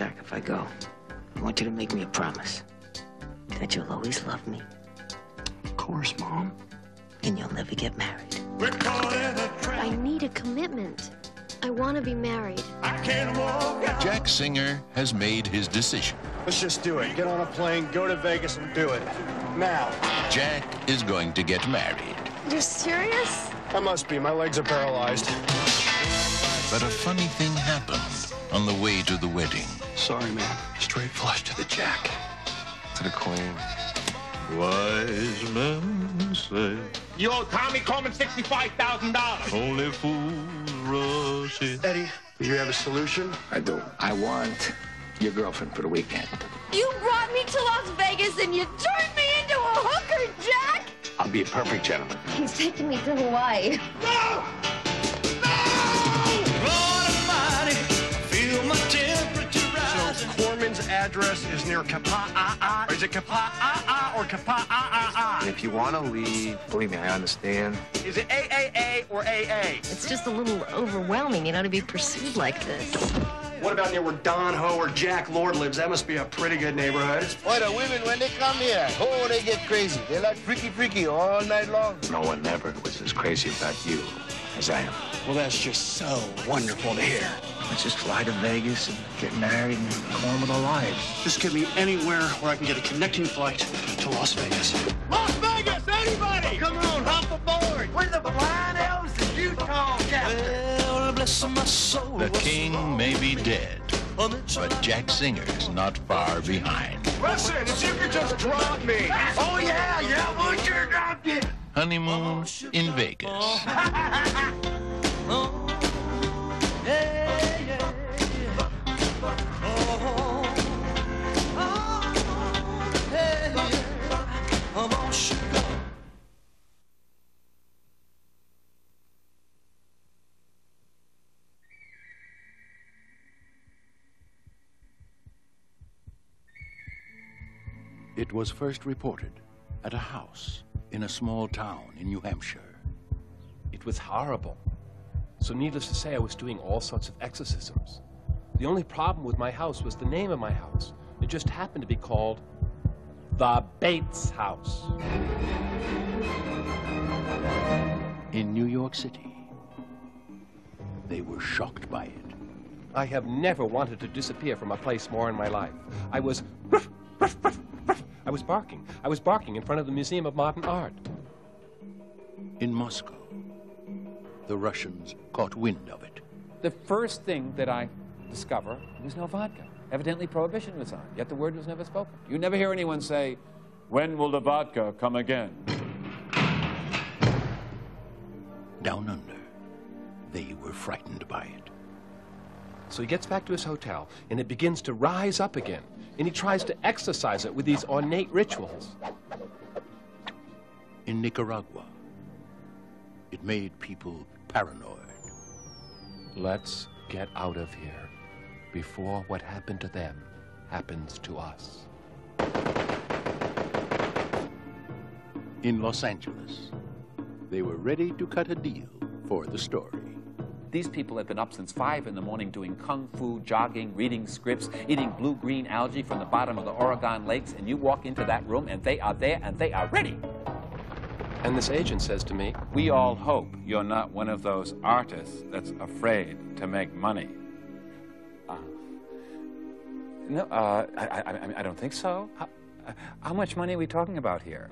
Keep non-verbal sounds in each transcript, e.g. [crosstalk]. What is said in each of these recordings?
Jack, if I go, I want you to make me a promise that you'll always love me. Of course, Mom. And you'll never get married. I need a commitment. I want to be married. Jack Singer has made his decision. Let's just do it. Get on a plane, go to Vegas, and do it. Now. Jack is going to get married. You're serious? I must be. My legs are paralyzed. But a funny thing happened on the way to the wedding. Sorry, man. Straight flush to the Jack. To the Queen. Wise men say You owe Tommy Korman $65,000. only fools rush in. Eddie, do you have a solution? I do. I want your girlfriend for the weekend. You brought me to Las Vegas and you turned me into a hooker, Jack! I'll be a perfect gentleman. He's taking me to Hawaii. No! Address is near Kapa'a. Or is it Kapa'a or Kapa'a? If you want to leave, believe me, I understand. Is it AAA or AA? It's just a little overwhelming, you know, to be pursued like this. What about near where Don Ho or Jack Lord lives? That must be a pretty good neighborhood. Boy, the women, when they come here, oh, they get crazy. They're like freaky, freaky all night long. No one ever was as crazy about you as I am. Well, that's just so wonderful to hear. Let's just fly to Vegas and get married and go on with our lives. Just get me anywhere where I can get a connecting flight to Las Vegas. Las Vegas, anybody! Oh, come on, hop aboard. We're the blind elves of Utah, Captain. Bless my soul. The king may be dead, but Jack Singer's not far behind. Listen, if you could just drop me. Oh, yeah, yeah, we'll sure drop you. Honeymoon in Vegas. [laughs] It was first reported at a house in a small town in New Hampshire. It was horrible. So needless to say, I was doing all sorts of exorcisms. The only problem with my house was the name of my house. It just happened to be called the Bates House. In New York City, they were shocked by it. I have never wanted to disappear from a place more in my life. I was I was barking. I was barking in front of the Museum of Modern Art. In Moscow, the Russians caught wind of it. The first thing that I discover was no vodka. Evidently, prohibition was on, yet the word was never spoken. You never hear anyone say, When will the vodka come again? Down under, they were frightened by it. So he gets back to his hotel, and it begins to rise up again. And he tries to exercise it with these ornate rituals. In Nicaragua, it made people paranoid. Let's get out of here before what happened to them happens to us. In Los Angeles, they were ready to cut a deal for the story. These people have been up since 5 in the morning doing kung fu, jogging, reading scripts, eating blue-green algae from the bottom of the Oregon lakes, and you walk into that room and they are there and they are ready. And this agent says to me, We all hope you're not one of those artists that's afraid to make money. Uh, no, uh, I, I, I, don't think so. How, uh, how much money are we talking about here?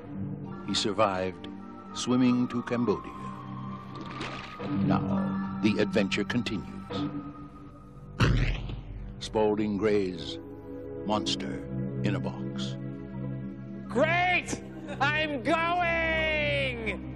He survived swimming to Cambodia. Now, the adventure continues. [clears throat] Spalding Gray's Monster in a Box. Great! I'm going!